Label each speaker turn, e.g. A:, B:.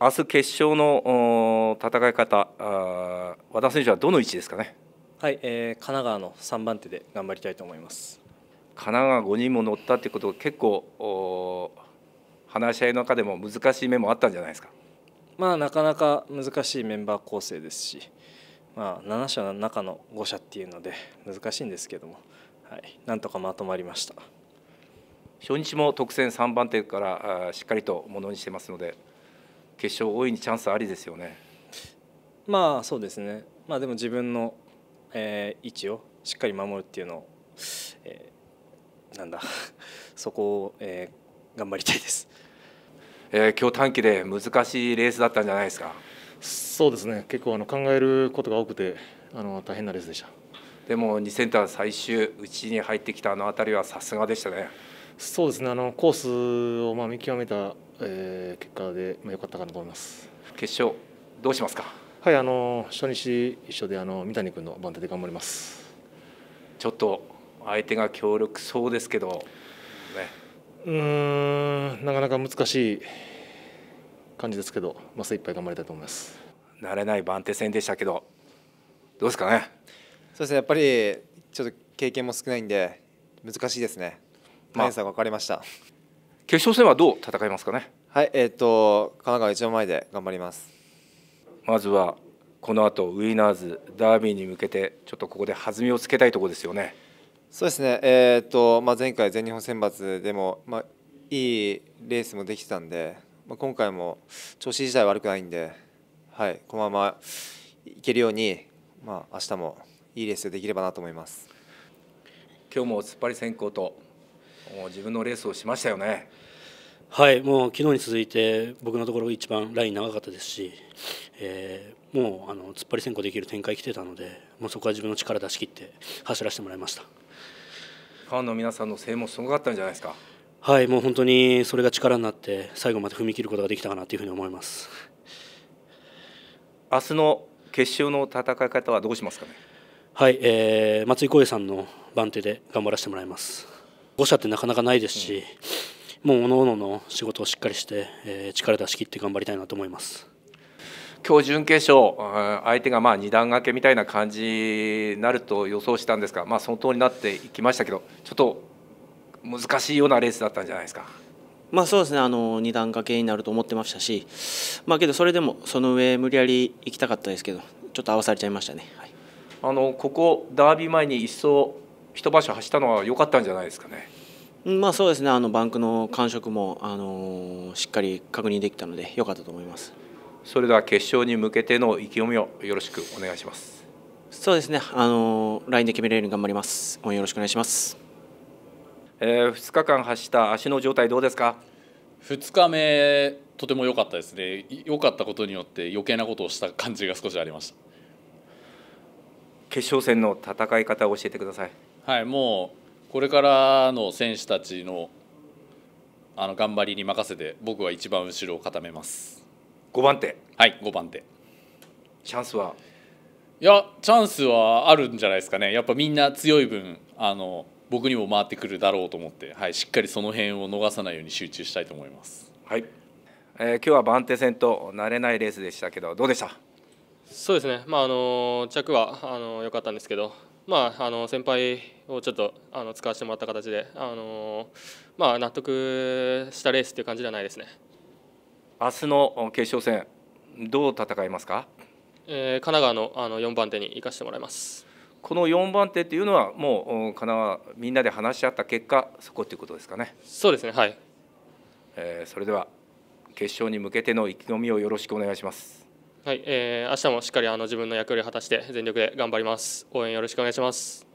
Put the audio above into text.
A: 明日決勝の戦い方和田選手はどの位置ですかね？
B: はい、えー、神奈川の3番手で頑張りたいと思います。
A: 神奈川5人も乗ったということ結構話し合いの中でも難しい面もあったんじゃないですか？
B: まあなかなか難しいメンバー構成ですしまあ7社の中の5社っていうので難しいんですけども、はい、なんとかまとまりました。
A: 初日も特選3番手からしっかりとものにしてますので決勝大いにチャンスありですよね。
B: まあそうですね。まあでも自分のえー、位置をしっかり守るっていうのを、えー、なんだ そこを、えー、頑張りたいです、
A: えー、今日短期で難しいレースだったんじゃないですか？
C: そうですね。結構あの考えることが多くてあの大変なレースでした。
A: でも2センター最終内に入ってきたあの辺りはさすがでしたね
C: そうですねあのコースをまあ見極めた、えー、結果で良、まあ、かったかなと思います。
A: 決勝どうしますか？
C: はいあの初日一緒であの三谷君の番手で頑張ります。
A: ちょっと相手が強力そうですけど、ね、
C: うんなかなか難しい感じですけど、まあ、精一杯頑張りたいと思います。
A: 慣れない番手戦でしたけどどうですかね？
D: そうですねやっぱりちょっと経験も少ないんで難しいですね大変さが分かりました、まあ、
A: 決勝戦はどう戦いますかね？
D: はいえっ、ー、と神奈川一番前で頑張ります。
A: まずはこの後ウィナーズダービーに向けてちょっとここで弾みをつけたいところですよね。
D: そうですね、えーとまあ、前回、全日本選抜でも、まあ、いいレースもできてたんで、まあ、今回も調子自体悪くないんで、はい、このままいけるように、まあ明日もいいレースできればなと思います。
A: 今日も突っ張り先行と自分のレースをしましたよね。
E: はいもう昨日に続いて僕のところ一番ライン長かったですし、えー、もうあの突っ張り先行できる展開来てたのでもうそこは自分の力出し切って走らせてもらいました。
A: ファンの皆さんの声援もすごかったんじゃないですか。
E: はいもう本当にそれが力になって最後まで踏み切ることができたかなというふうに思います。
A: 明日の決勝の戦い方はどうしますかね。
E: はい、えー、松井浩平さんの番手で頑張らせてもらいます5社ってなかなかないですし、うんもう各々の仕事をしっかりして、えー、力出し切って頑張りたいなと思います。
A: 今日準決勝相手がまあ2段掛けみたいな感じになると予想したんですが、まあ、その通りになっていきましたけどちょっと難しいようなレースだったんじゃないですか。
F: まあそうですね。あの2段掛けになると思ってましたし、まあ、けどそれでもその上無理やり行きたかったですけどちょっと合わされちゃいましたね、はい、
A: あのここダービー前に一層一場所走ったのは良かったんじゃないですかね。
F: まあそうですね。あのバンクの感触もあのしっかり確認できたので良かったと思います。
A: それでは決勝に向けての意気込みをよろしくお願いします。
F: そうですね。あのラインで決めれるように頑張ります。応援よろしくお願いします、
A: えー、2日間走った足の状態どうですか
G: ？2日目とても良かったですね。良かったことによって余計なことをした感じが少しありました。
A: 決勝戦の戦い方を教えてください
G: はいもうこれからの選手たちのあの頑張りに任せて僕は一番後ろを固めます。
A: 5番手。
G: はい5番手。
A: チャンスは？
G: いやチャンスはあるんじゃないですかね。やっぱみんな強い分あの僕にも回ってくるだろうと思って、はい、しっかりその辺を逃さないように集中したいと思います。
A: はい、えー、今日は番手戦と慣れないレースでしたけどどうでした？
H: そうですね、まあ、あの着はあの良かったんですけど、まあ、あの先輩をちょっとあの使わせてもらった形で、あのまあ、納得したレースという感じではないですね。
A: 明日の決勝戦どう戦いますか、
H: えー、神奈川のあの4番手に行かせてもらいます。
A: この4番手っていうのはもう神奈川みんなで話し合った結果そこっていうことですかね？
H: そうですねはい、
A: えー、それでは決勝に向けての意気込みをよろしくお願いします。
H: はい、えー、明日もしっかりあの自分の役割を果たして全力で頑張ります。応援よろしくお願いします。